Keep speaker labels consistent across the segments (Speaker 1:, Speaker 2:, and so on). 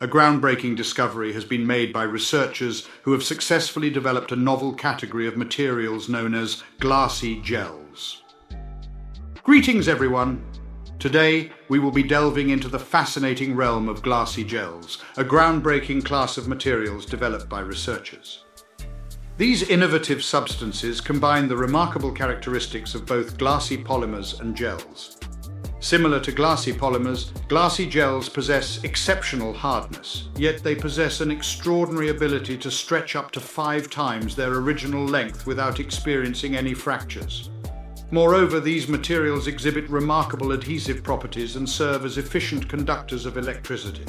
Speaker 1: A groundbreaking discovery has been made by researchers who have successfully developed a novel category of materials known as glassy gels. Greetings everyone! Today we will be delving into the fascinating realm of glassy gels, a groundbreaking class of materials developed by researchers. These innovative substances combine the remarkable characteristics of both glassy polymers and gels. Similar to glassy polymers, glassy gels possess exceptional hardness, yet they possess an extraordinary ability to stretch up to five times their original length without experiencing any fractures. Moreover, these materials exhibit remarkable adhesive properties and serve as efficient conductors of electricity.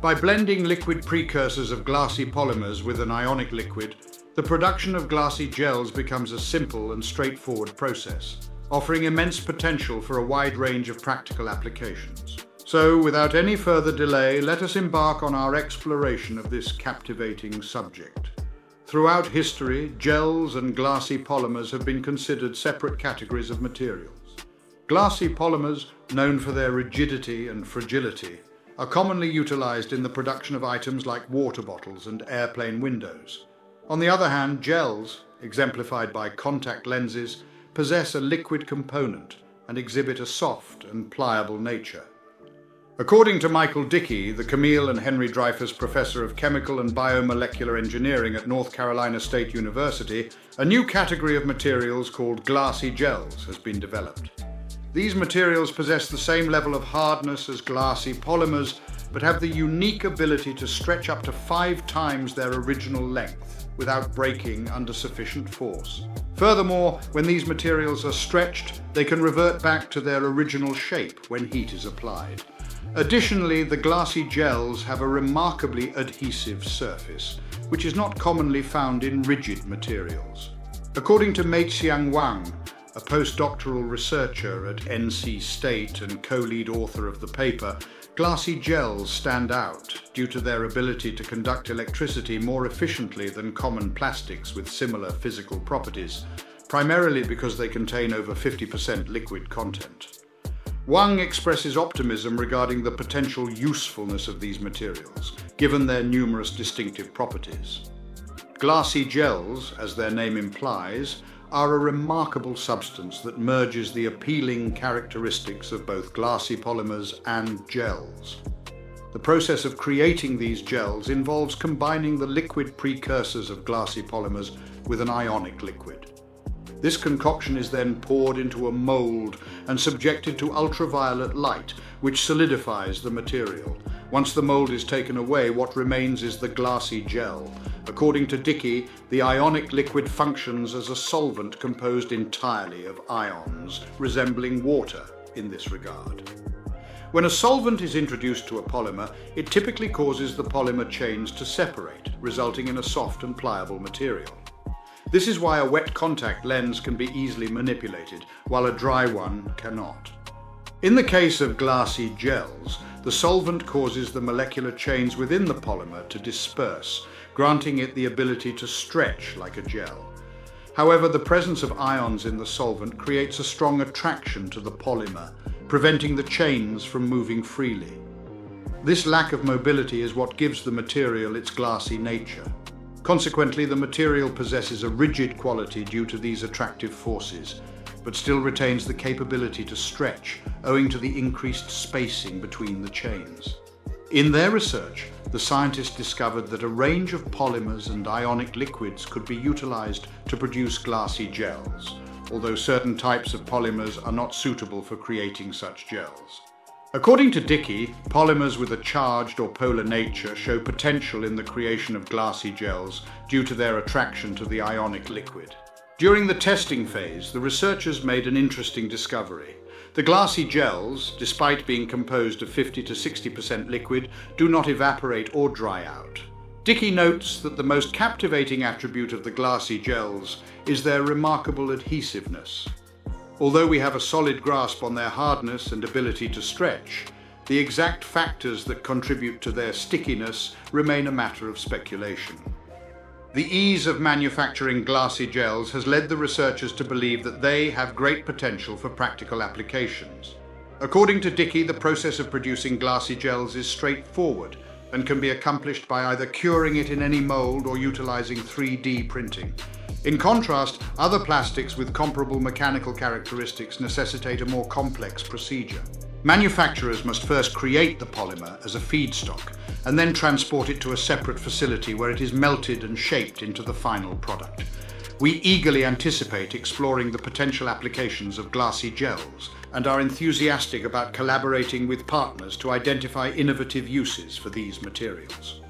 Speaker 1: By blending liquid precursors of glassy polymers with an ionic liquid, the production of glassy gels becomes a simple and straightforward process offering immense potential for a wide range of practical applications. So, without any further delay, let us embark on our exploration of this captivating subject. Throughout history, gels and glassy polymers have been considered separate categories of materials. Glassy polymers, known for their rigidity and fragility, are commonly utilized in the production of items like water bottles and airplane windows. On the other hand, gels, exemplified by contact lenses, possess a liquid component and exhibit a soft and pliable nature. According to Michael Dickey, the Camille and Henry Dreyfus Professor of Chemical and Biomolecular Engineering at North Carolina State University, a new category of materials called glassy gels has been developed. These materials possess the same level of hardness as glassy polymers, but have the unique ability to stretch up to five times their original length without breaking under sufficient force. Furthermore, when these materials are stretched, they can revert back to their original shape when heat is applied. Additionally, the glassy gels have a remarkably adhesive surface, which is not commonly found in rigid materials. According to Meixiang Wang, a postdoctoral researcher at NC State and co-lead author of the paper, glassy gels stand out due to their ability to conduct electricity more efficiently than common plastics with similar physical properties, primarily because they contain over 50% liquid content. Wang expresses optimism regarding the potential usefulness of these materials, given their numerous distinctive properties. Glassy gels, as their name implies, are a remarkable substance that merges the appealing characteristics of both glassy polymers and gels. The process of creating these gels involves combining the liquid precursors of glassy polymers with an ionic liquid. This concoction is then poured into a mold and subjected to ultraviolet light, which solidifies the material. Once the mold is taken away, what remains is the glassy gel, According to Dickey, the ionic liquid functions as a solvent composed entirely of ions, resembling water in this regard. When a solvent is introduced to a polymer, it typically causes the polymer chains to separate, resulting in a soft and pliable material. This is why a wet contact lens can be easily manipulated, while a dry one cannot. In the case of glassy gels, the solvent causes the molecular chains within the polymer to disperse, granting it the ability to stretch like a gel. However, the presence of ions in the solvent creates a strong attraction to the polymer, preventing the chains from moving freely. This lack of mobility is what gives the material its glassy nature. Consequently, the material possesses a rigid quality due to these attractive forces, but still retains the capability to stretch owing to the increased spacing between the chains. In their research, the scientists discovered that a range of polymers and ionic liquids could be utilized to produce glassy gels, although certain types of polymers are not suitable for creating such gels. According to Dickey, polymers with a charged or polar nature show potential in the creation of glassy gels due to their attraction to the ionic liquid. During the testing phase, the researchers made an interesting discovery. The glassy gels, despite being composed of 50 to 60% liquid, do not evaporate or dry out. Dickey notes that the most captivating attribute of the glassy gels is their remarkable adhesiveness. Although we have a solid grasp on their hardness and ability to stretch, the exact factors that contribute to their stickiness remain a matter of speculation. The ease of manufacturing glassy gels has led the researchers to believe that they have great potential for practical applications. According to Dickey, the process of producing glassy gels is straightforward, and can be accomplished by either curing it in any mold or utilizing 3D printing. In contrast, other plastics with comparable mechanical characteristics necessitate a more complex procedure. Manufacturers must first create the polymer as a feedstock and then transport it to a separate facility where it is melted and shaped into the final product. We eagerly anticipate exploring the potential applications of glassy gels and are enthusiastic about collaborating with partners to identify innovative uses for these materials.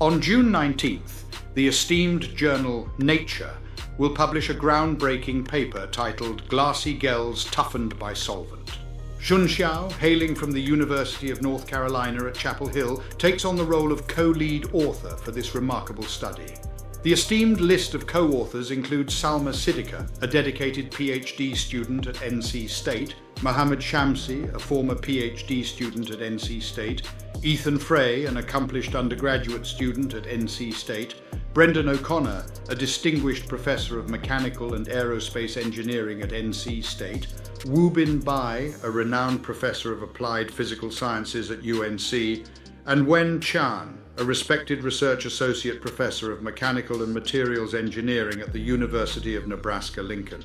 Speaker 1: On June 19th, the esteemed journal Nature will publish a groundbreaking paper titled Glassy Gels Toughened by Solvent. Xun Xiao, hailing from the University of North Carolina at Chapel Hill, takes on the role of co-lead author for this remarkable study. The esteemed list of co-authors includes Salma Siddika, a dedicated PhD student at NC State, Mohammed Shamsi, a former PhD student at NC State, Ethan Frey, an accomplished undergraduate student at NC State, Brendan O'Connor, a distinguished professor of mechanical and aerospace engineering at NC State, Wubin Bai, a renowned professor of applied physical sciences at UNC, and Wen Chan, a respected research associate professor of mechanical and materials engineering at the University of Nebraska-Lincoln.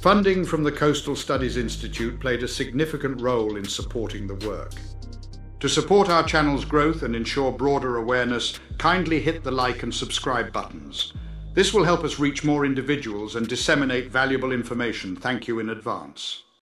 Speaker 1: Funding from the Coastal Studies Institute played a significant role in supporting the work. To support our channel's growth and ensure broader awareness, kindly hit the like and subscribe buttons. This will help us reach more individuals and disseminate valuable information. Thank you in advance.